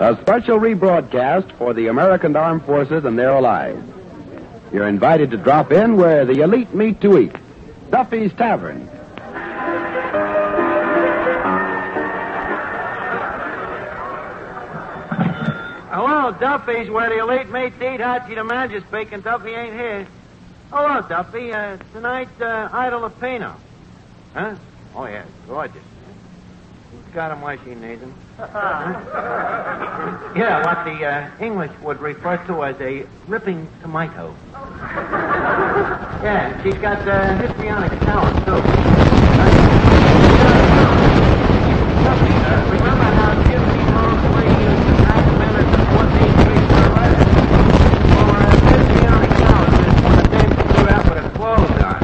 A special rebroadcast for the American Armed Forces and their allies. You're invited to drop in where the elite meet to eat. Duffy's Tavern. Hello, Duffy's, where the elite meet to eat. Archie the manager speaking. Duffy ain't here. Hello, Duffy. Uh, tonight, uh, Ida Lupino. Huh? Oh, yeah, gorgeous. She's got him where she needs him. yeah, what the uh, English would refer to as a ripping tomato. yeah, she's got uh, histrionic talent, too. Duffy, uh, remember how Gypsy Mosley used to pack men at the 14th Street Toilet? Well, uh, histrionic talent is when the dame can do that with her clothes on.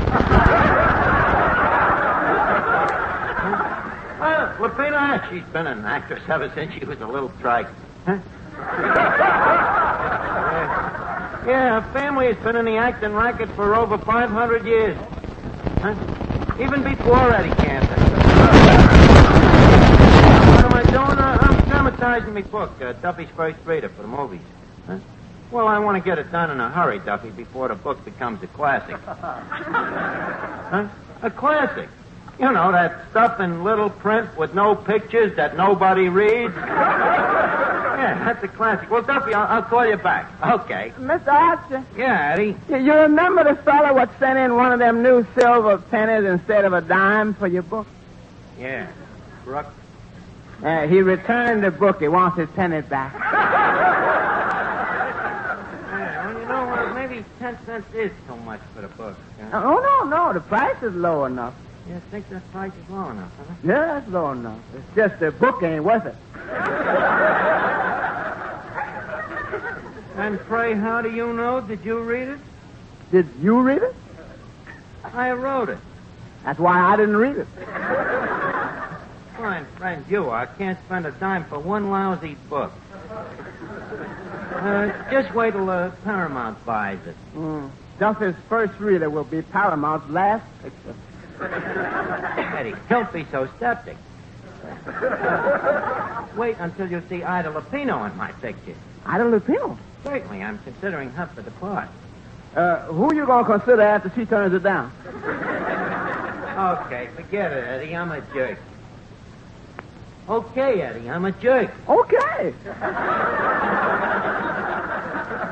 Well, Lupina, she's actress ever since she was a little trike. Huh? yeah. yeah, her family has been in the acting racket for over 500 years. Huh? Even before Eddie Cantor. What am I doing? Uh, I'm dramatizing my book, uh, Duffy's First Reader, for the movies. Huh? Well, I want to get it done in a hurry, Duffy, before the book becomes a classic. huh? A classic. You know, that stuff in little print with no pictures that nobody reads. yeah, that's a classic. Well, Duffy, I'll, I'll call you back. Okay. Mr. Archer, Yeah, Eddie. you, you remember the fellow what sent in one of them new silver pennies instead of a dime for your book? Yeah. Brooke. Uh, he returned the book. He wants his penny back. Yeah, well, you know what? Maybe ten cents is too much for the book. Huh? oh, no, no. The price is low enough. You think that price is low enough, huh? Yeah, that's low enough. It's just the book ain't worth it. And pray, how do you know? Did you read it? Did you read it? I wrote it. That's why I didn't read it. Fine friend you are. Can't spend a dime for one lousy book. Uh, just wait till uh, Paramount buys it. Mm. Duffy's first reader will be Paramount's last picture. Eddie, don't be so skeptic. wait until you see Ida Lupino in my picture. Ida Lupino. Certainly, I'm considering her for the part. Uh, who you gonna consider after she turns it down? Okay, forget it, Eddie. I'm a jerk. Okay, Eddie, I'm a jerk. Okay.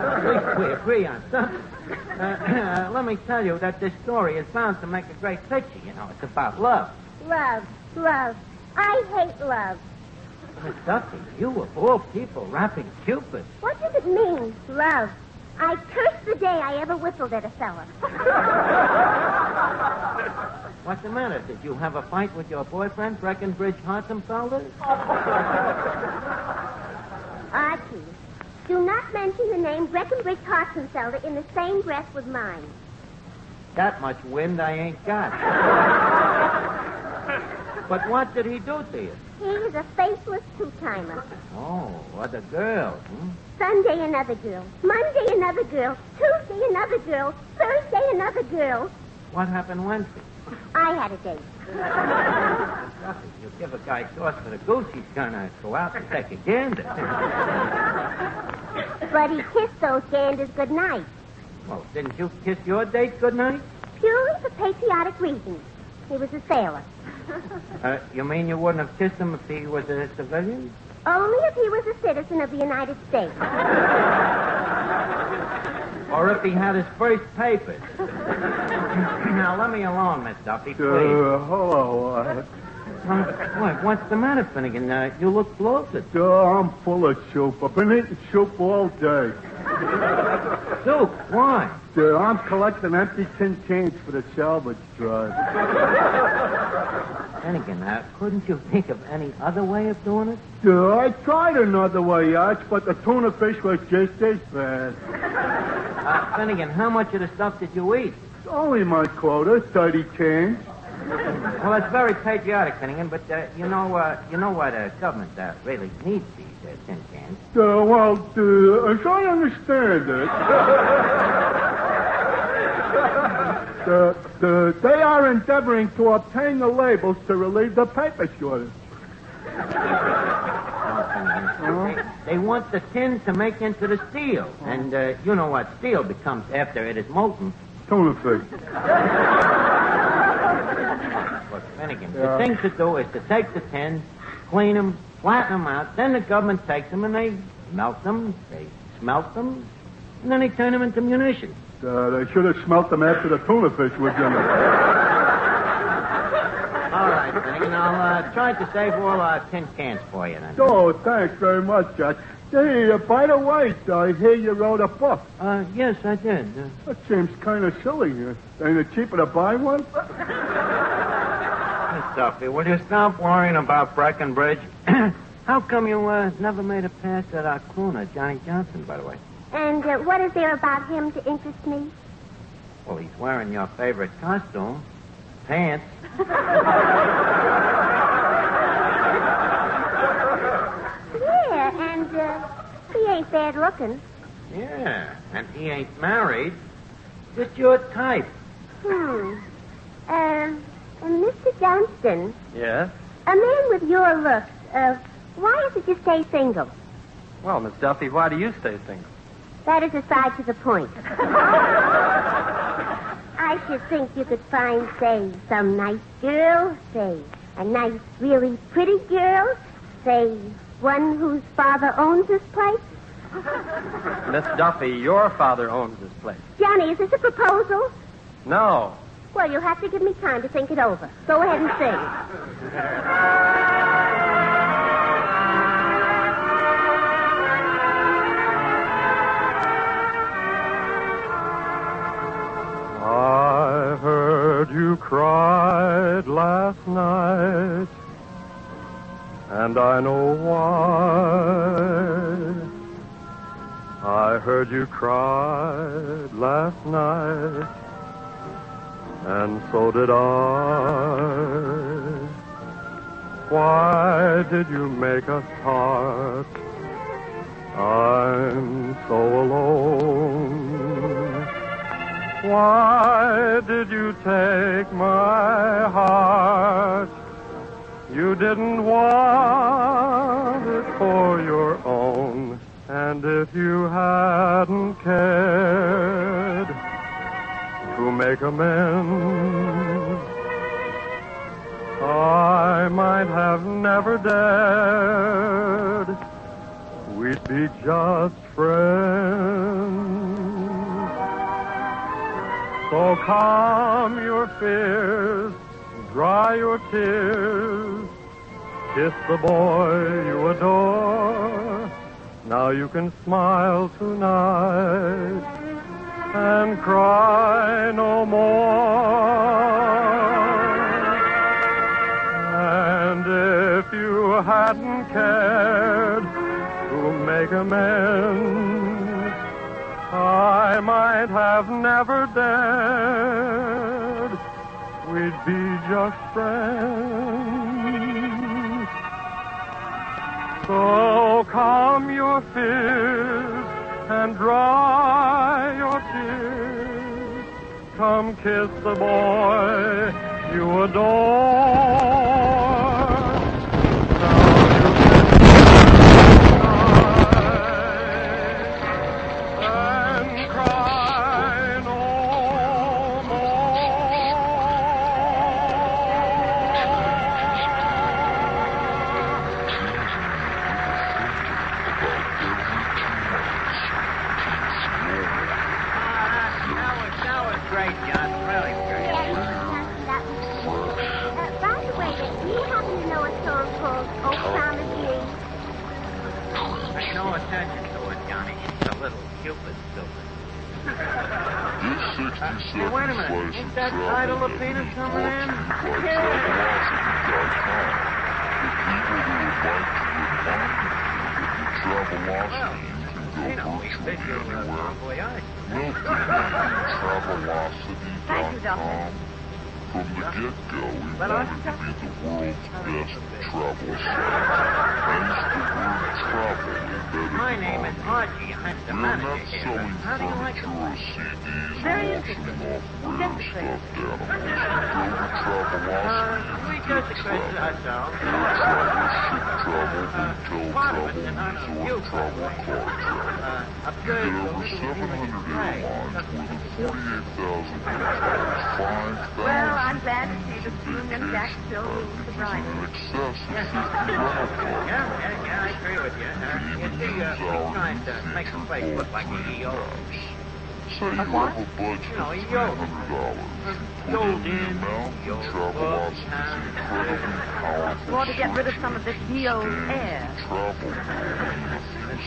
At least we agree on something. Uh, let me tell you that this story is bound to make a great picture. You know, it's about love. Love, love. I hate love. Miss Duffy, you of all people rapping Cupid. What does it mean, love? I curse the day I ever whistled at a fella. What's the matter? Did you have a fight with your boyfriend, Breckenbridge Hartenfelder? Archie, do not mention the name Breckenbridge Hartenfelder in the same breath with mine. That much wind I ain't got. but what did he do to you? He is a faceless two-timer. Oh, other girls, hmm? Sunday, another girl. Monday, another girl. Tuesday, another girl. Thursday, another girl. What happened Wednesday? I had a date. You give a guy sauce for the goose, he's gonna go out and take a gander. But he kissed those ganders goodnight. well, didn't you kiss your date goodnight? Purely for patriotic reasons. He was a sailor. Uh, you mean you wouldn't have kissed him if he was a civilian? Only if he was a citizen of the United States. Or if he had his first papers? now, let me alone, Miss Duffy, please. Uh, hello. Uh, Um, what, what's the matter, Finnegan? Uh, you look bloated. uh, I'm full of soup. I've been eating soup all day. Soup, why? Uh, I'm collecting empty tin cans for the salvage drive. Finnegan, uh, couldn't you think of any other way of doing it? Uh, I tried another way, Arch, but the tuna fish was just as bad. Uh, Finnegan, how much of the stuff did you eat? Only my quota, 30 cans. Well, it's very patriotic, Finnegan, but uh, you know, uh, you know what the government uh, really needs these uh, tin cans. Uh, well, uh, as I understand it, The, the, they are endeavoring to obtain the labels to relieve the paper shortage. They, they want the tin to make into the steel. And uh, you know what steel becomes after it is molten. Tuna fish. Look, Finnegan, Yeah. the thing to do is to take the tins, clean them, flatten them out. Then the government takes them and they melt them, they smelt them, and then they turn them into munitions. Uh, they should have smelt them after the tuna fish was in it. All right, Finnegan, I'll uh, try to save all our tin cans for you then. Oh, thanks very much, Jack. Hey, uh, by the way, I hear you wrote a book. Uh, yes, I did. Uh, That seems kind of silly. Uh, ain't it cheaper to buy one? Duffy, will you stop worrying about Breckenbridge? How come you uh, never made a pass at our crooner, Johnny Johnston, by the way? And uh, what is there about him to interest me? Well, he's wearing your favorite costume, pants. Yeah, and uh, he ain't bad looking. Yeah, and he ain't married. Just your type. Hmm. Uh, Mr. Johnston, Yes? a man with your looks, uh, why is it you stay single? Well, Miss Duffy, why do you stay single? That is aside to the point. I should think you could find, say, some nice girl, say, a nice, really pretty girl, say, one whose father owns this place. Miss Duffy, your father owns this place. Johnny, is this a proposal? No. Well, you'll have to give me time to think it over. Go ahead and sing. I heard you cried last night, and I know why. I heard you cried last night, and so did I. Why did you make us part? I'm so alone. Why did you take my heart? You didn't want it for your own. And if you hadn't cared to make amends, I might have never dared. We'd be just friends. So calm your fears, dry your tears, kiss the boy you adore. Now you can smile tonight and cry no more. And if you hadn't cared to make amends, I might have never dared. We'd be just friends. So calm your fears and dry. Come kiss the boy you adore. Hey, wait a minute. Ain't that title of penis coming in? Well, you know, we think you're a bon voyage. Thank you, Doctor. From the get-go, we wanted to be the world's best travel site. Hence the word travel my name is Archie. I'm the We're manager here. How do you like or CDs Very interesting. auctioning off rare stuffed Go to just express ourselves. Travel, ship travel, hotel part of travel, it's in honor of you, resort travel, car travel. Get absurd, over 700 airlines, more than 48,000 hotels, 5,000 Well, I'm glad to see the spoon and Jack still rules the bride. in excess of 50 rental cars. Yeah, yeah, yeah, I agree with you. Uh, you see, uh, we're trying to make the place look like a EO. Say you have a budget of yo. $300. Yo, Put in the amount and Travelocity's uh, incredibly powerful You ought to get rid of some of this EO air. travel.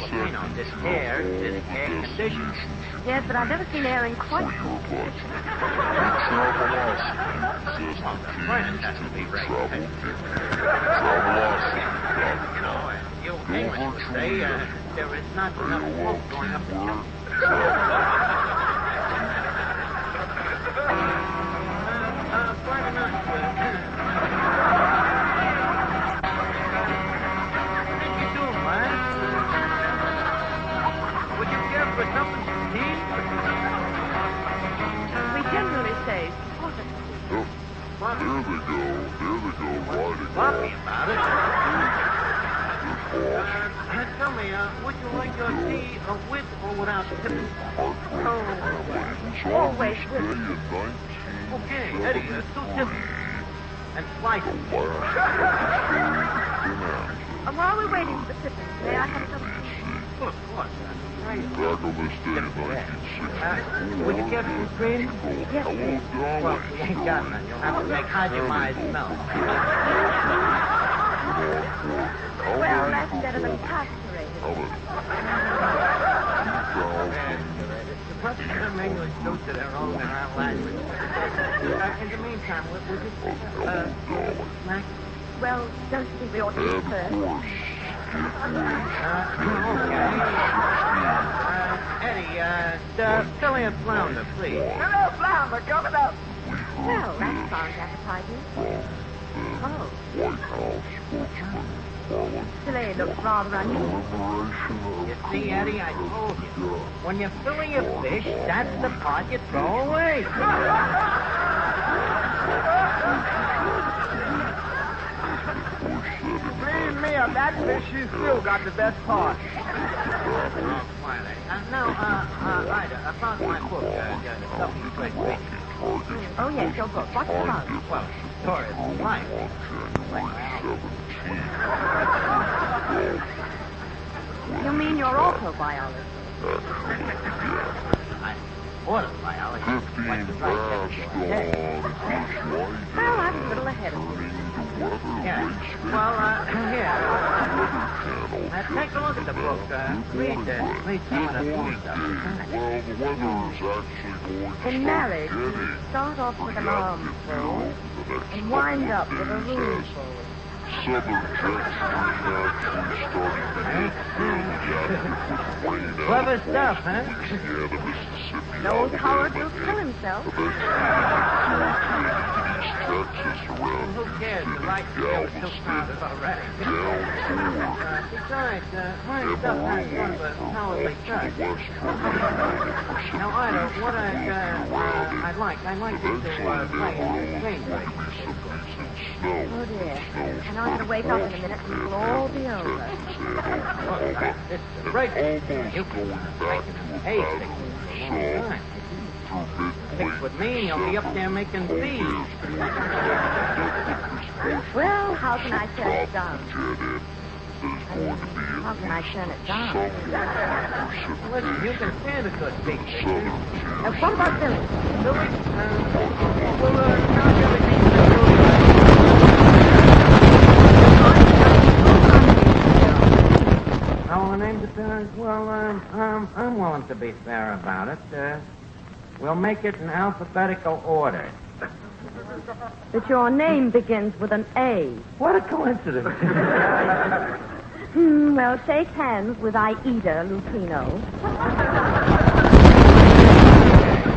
You know, this air, this air. Yes, but I've never seen air in quite For your budget. With Travelocity, possess the keys to the travel kingdom. Travelocity.com. You know, uh, the old English would say uh, there is not enough going up the chimney. Quite enough. What you doing, man? Would you care for something to eat? We generally say, there they go. There they go, riding Sloppy off. about it. Their boss. Tell me, uh, would you like your tea with or without tipping? Heartbreak families Always on day with. in Okay, Eddie, uh, two 1973. tipping. And slices. Last bonanza. uh, while we're waiting for the tipping, may I have some tea? Of course. Uh, right. Back on this day in Uh, would you 1964, get some cream? Yes, please. darling. Well, we ain't got none. You'll have to make Hajimai smell. Well, that's better than castrated. How about The person some English do to their own their own language. Uh, in the meantime, would, would you, uh, Mac? Well, don't you think we ought to eat And of first? course, Uh, okay. Uh, Eddie, uh, the fillet and flounder, please. Hello, Flounder, coming up. Well, that sounds appetizing. Oh, White House spokesman Today looks rather unusual. You see, Eddie, I told you. When you fill your fish, that's the part you throw away. Believe me, of that fish, she's still got the best part. Oh, Eddie. Uh, now, uh, uh, Ida, about my book, uh, the stuff you. Oh, yes, your book. What's it about? Well, story of life. You mean your autobiography? I autobiography. Fifteen Like the past right on thing Bush to do. Light. Well, I'm a little ahead of you. Turning the weather Yeah. Well, uh, here. Uh, take a look at the book. Uh, read, uh, read some of the. Well, the weather is actually going to In marriage, start off with an armful and wind up with a couple of days as roomful. Southern Texas actually starting to get filled with rain out Clever stuff, huh? Louisiana, Mississippi, Knows will kill himself. Who cares? The right stuff still counts already. down toward Uh, besides, uh, my stuff has one of the cowardly to touch. the west Now, Ida, what I'd, uh, uh, I'd like, I'd like you to uh, play a train break. Oh, dear. And I'm going to wake up in a minute and it'll all be over. Look, this is a break. You can break it. Hey, six a long time. With me, and you'll be up there making fees. Well, how can I turn it down? How can I turn it down? Listen, you can stand a good big picture. What about Billy? Billy, uh, well, uh, now everything's How the name's appearance? Well, um, um, I'm willing to be fair about it. Uh, we'll make it in alphabetical order. That your name begins with an A. What a coincidence. Hmm, well, shake hands with Aida Lupino.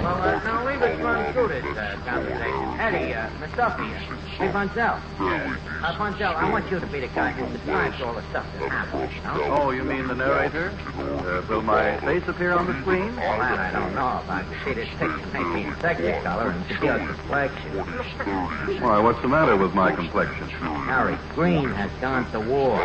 Well, uh, now leave it run through this uh, conversation. Eddie, uh, Miss Duffy, uh, hey, Bunzel. Uh, Bunzel, I want you to be the guy who describes all the stuff that happens, you know? Oh, you mean the narrator? Uh, will my face appear on the screen? Well, that I don't know about. You see, this picture may be in Technicolor and it's just complexion. Why, what's the matter with my complexion? Harry Green has gone to war.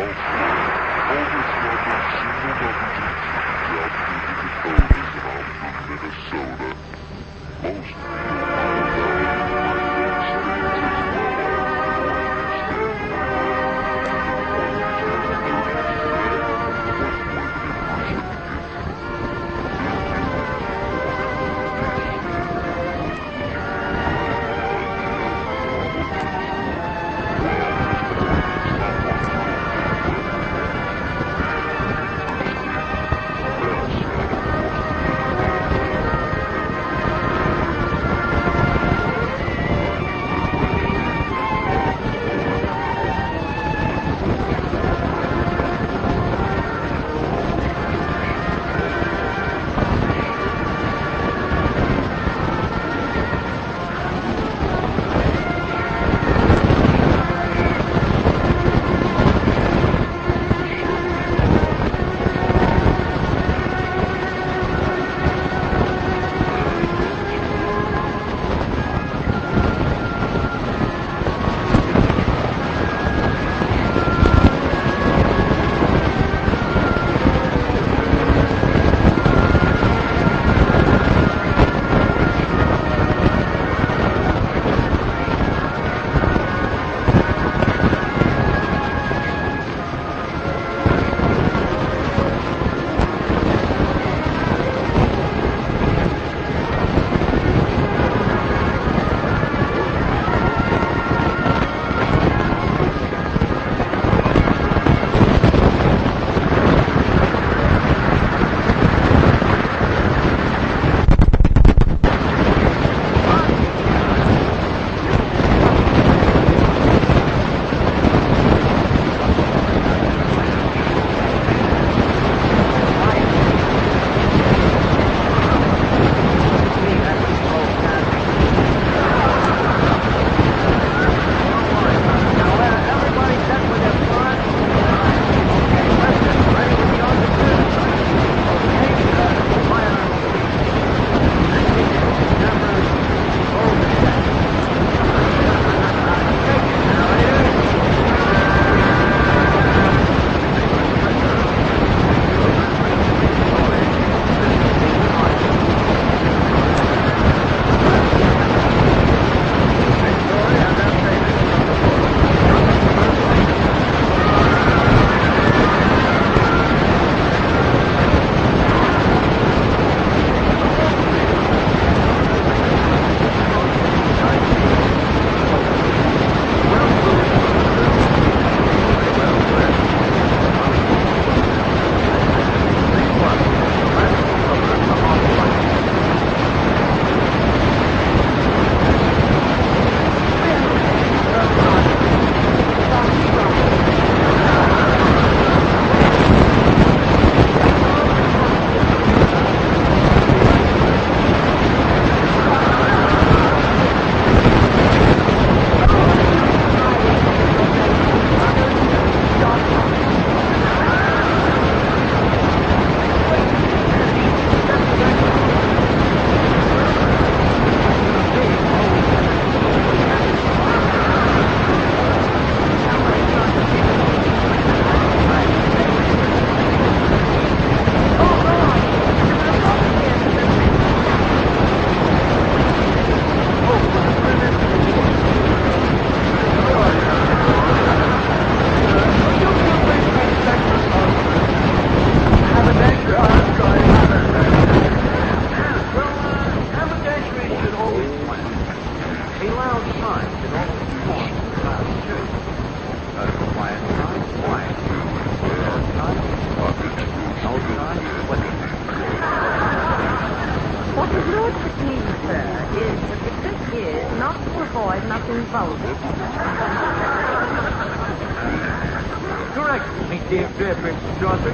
Dear, Princess Dorothy.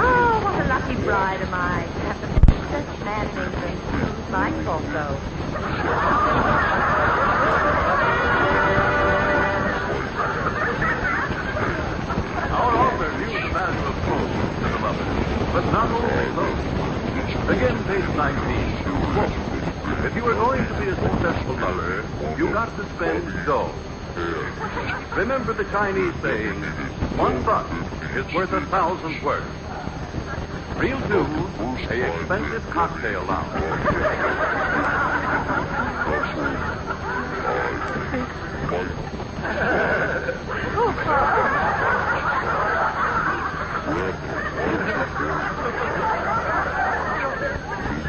Oh, what a lucky bride am I to have the nicest man in England, too, I thought so. Our author views the value of clothes and of others, but not only clothes. Again, page 19. Quote, if you are going to be a successful lover, you got to spend dough. Remember the Chinese saying, one buck is worth a thousand words. Real too, a expensive cocktail lounge.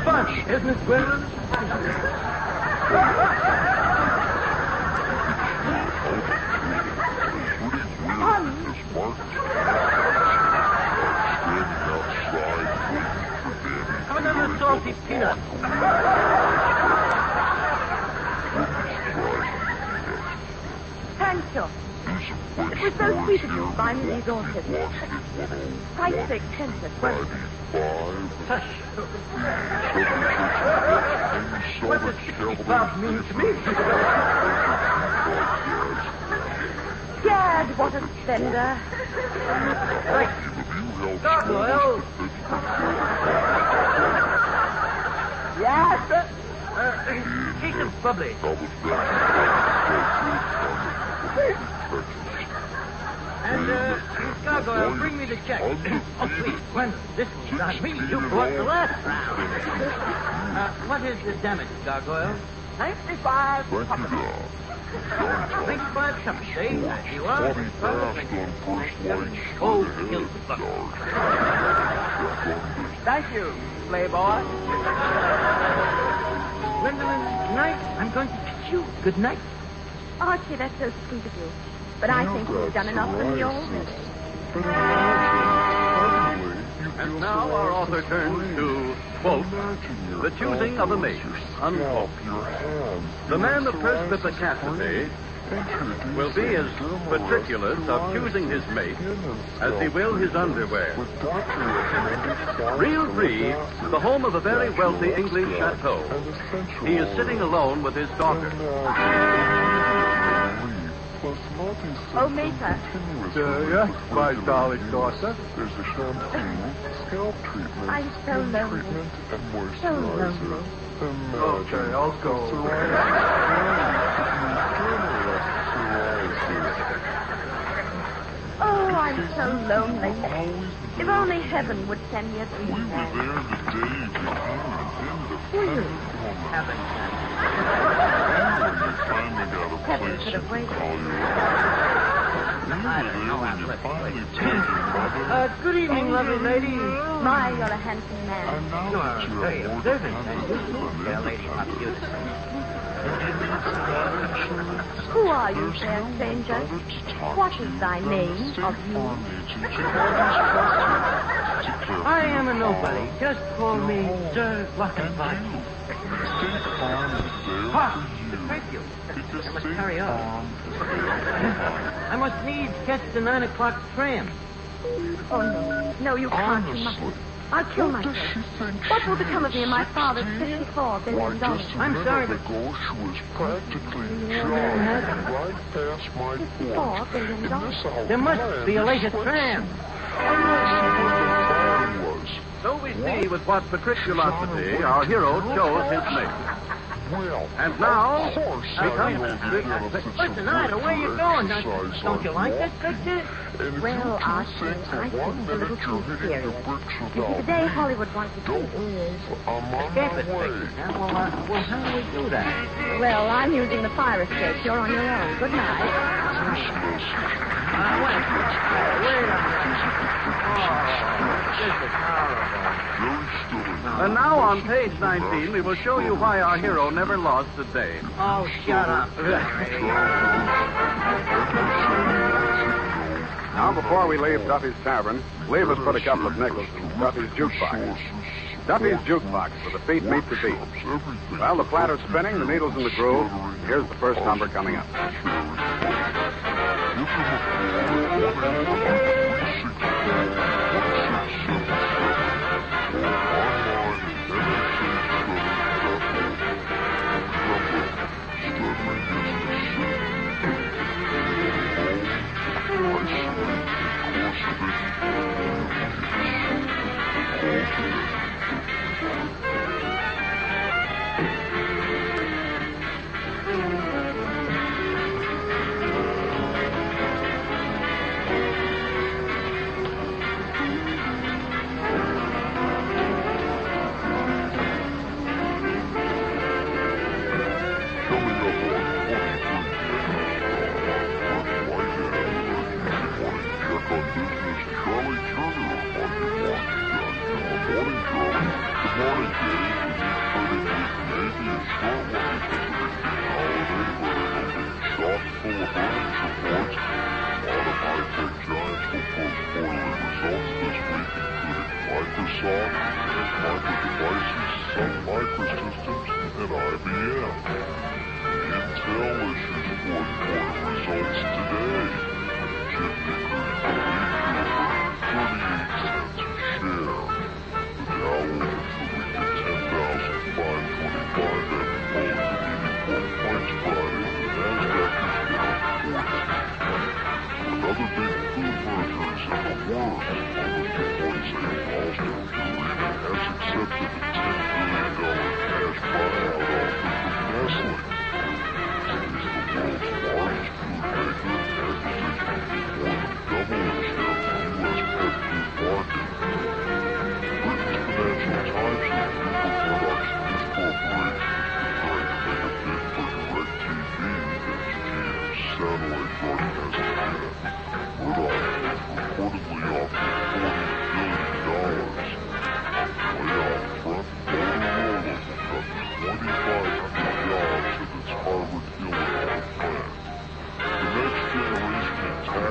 Fun, isn't it, Gwendolyn? Have another salty peanut. Thank. It was so sweet of you to buy me these orchids. Quite so expensive, wasn't it? What does mean to me? Gad, what a spender. Gargoyle. Yes, sir. Uh, take some bubbly. And, uh, Gargoyle, bring me the check. oh, please, Gwendolyn, this one's on me. You bought the last round. Uh, what is the damage, Gargoyle? 95. Twenty-five cups, eh? As you are. Oh, kill the buck. Thank you, playboy. Gwendolyn, tonight I'm going to kiss you. Good night. Archie, that's so sweet of you. But I think you've done enough for me already. And now our author turns to, quote, the choosing of a mate, unquote. The man of perspicacity will be as meticulous of choosing his mate as he will his underwear. Real Free, the home of a very wealthy English chateau. He is sitting alone with his daughter. Oh, Mater, Uh, yes, my darling daughter. There's a shampoo, scalp treatment, I'm so lonely. treatment, and So lonely. moisturizer. Okay, I'll go. Oh, I'm so lonely. If only heaven would send me a We dream. were there the day you came in the Heaven. when you finally got a Heaven place waited. call your own. Uh, good evening, lovely lady. My, you're a handsome man. And You are that very observant, and fair lady, how beautiful. Who are you, there's fair no stranger? better to talk What to is thy name of you? Farm agent Jim Declare I am a nobody. Just call me Sir And Lockenbach. you. State Farm is there Ha! Thank you. I must hurry on. Farm is there I must needs catch the nine o'clock tram. Oh, no. No, you can't. You Honestly. mustn't. I'll kill What does myself. she think What will become of me and my is, father's 16? $54 Why, billion just dollars? a I'm minute sorry, but- ago, she was practically jogging right past my $54 porch in dollars. this There must be a later outlandish tram. We see with what patriculosity our hero chose his mate. Well, And now, of course, I I come- know the benefits Listen, Ida, where you going? Don't, don't you like this picture? And if Well, you Archie, I one think it's a minute little you're too hitting the serious. bricks You see, today Hollywood wants to don't keep me. move. I'm on Escape it, way. picture. Huh? Well, uh, well, how do we do that? Well, I'm using the fire escape. You're on your own. Good night. Uh, wait. Uh, wait a minute. This is horrible. Very still enough. And now on page 19, we will show you why our hero never lost a day. Oh, shut up. Now, before we leave Duffy's Tavern, leave us put a couple of nickels in Duffy's jukebox. Duffy's jukebox, where the feet meet the beat. Well, the platter's spinning, the needle's in the groove. Here's the first number coming up.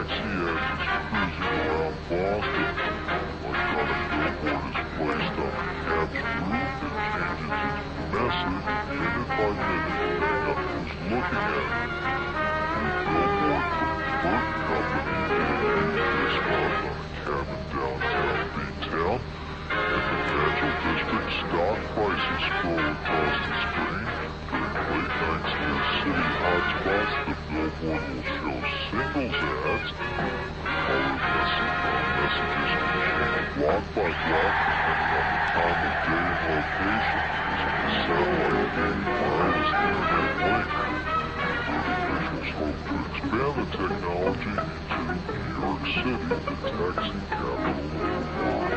Taxi ad is cruising around Boston. Electronic billboard is placed on the cab's uh, roof that changes its message minute by minute depending on who's looking at it. New billboard from the Company downtown. In the financial district, stock prices scroll across the screen. During late nights near city hotspots, the billboard will singles ads. Color message messages can change block by block depending on the time of day and location using the satellite and wireless internet link. Bird officials hope to expand the technology into New York City, the taxi capital of the world.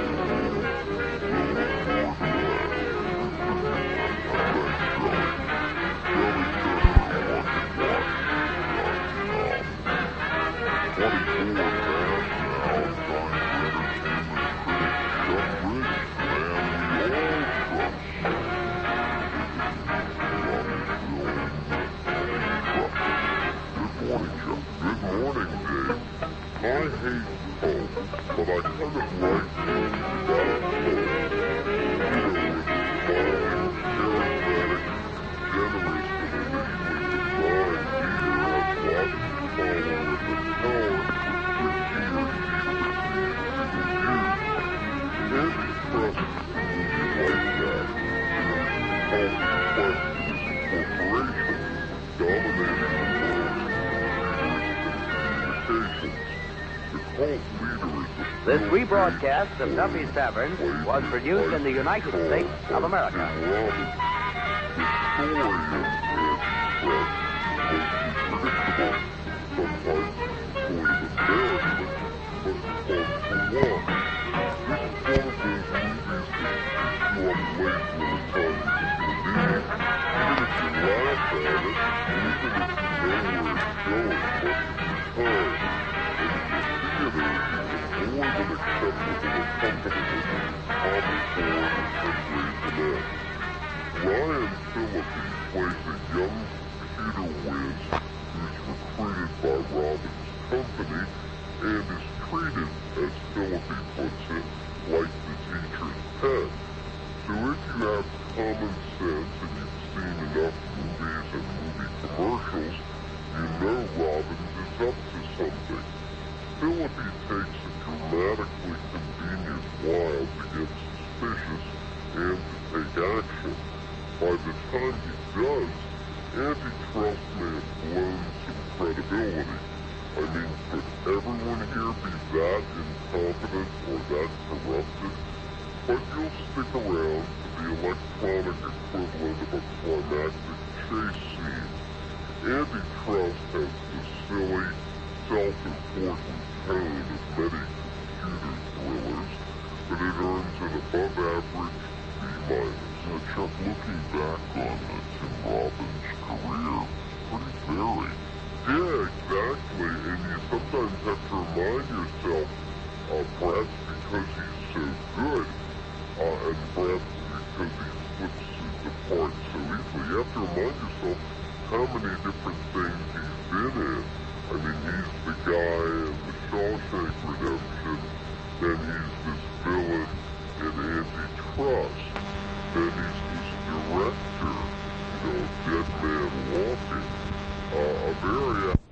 Rebroadcast of Duffy's Tavern was produced in the United States of America. That incompetent or that corrupted? But you'll stick around for the electronic equivalent of a climactic chase scene. Antitrust has the silly, self-important tone of many computer thrillers, but it earns an above-average B-minus. Chuck, looking back on uh, Tim Robbins' career, pretty varied. Yeah, exactly. And you sometimes have to remind yourself, uh, perhaps because he's so good, uh, and perhaps because he slips the parts so easily, you have to remind yourself how many different things he's been in. I mean, he's the guy in The Shawshank Redemption, then he's this villain in Antitrust, then he's this director, you know, Dead Man Walking uh, Iberia.